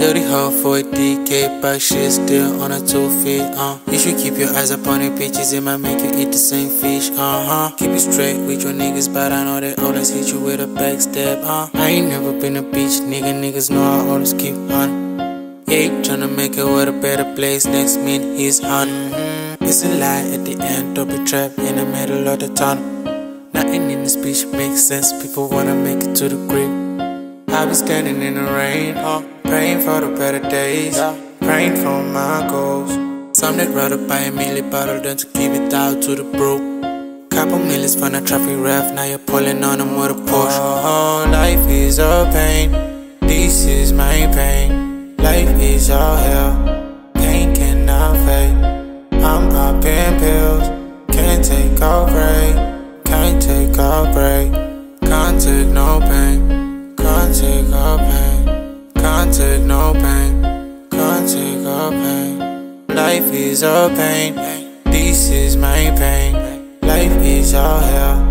Dirty hoe for a DK, but shit still on a two feet, uh. You should keep your eyes up on the bitches, it might make you eat the same fish, uh huh. Keep it straight with your niggas, but I know they always hit you with a backstab, uh. I ain't never been a bitch, nigga, niggas know I always keep on. Yeah, tryna make it with a better place, next minute he's on. Mm-hmm. It's a lie at the end, don't be trapped in the middle of the tunnel. Nothing in this speech makes sense, people wanna make it to the grave. I be standing in the rain, uh, praying for the better days, praying for my goals. Some that rather buy a milli bottle than to give it out to the broke. Couple millions from a traffic ref, now you're pulling on them with a Porsche. Oh, life is a pain, this is my pain. Life is all hell, pain. Life is a pain, this is my pain. Life is all hell.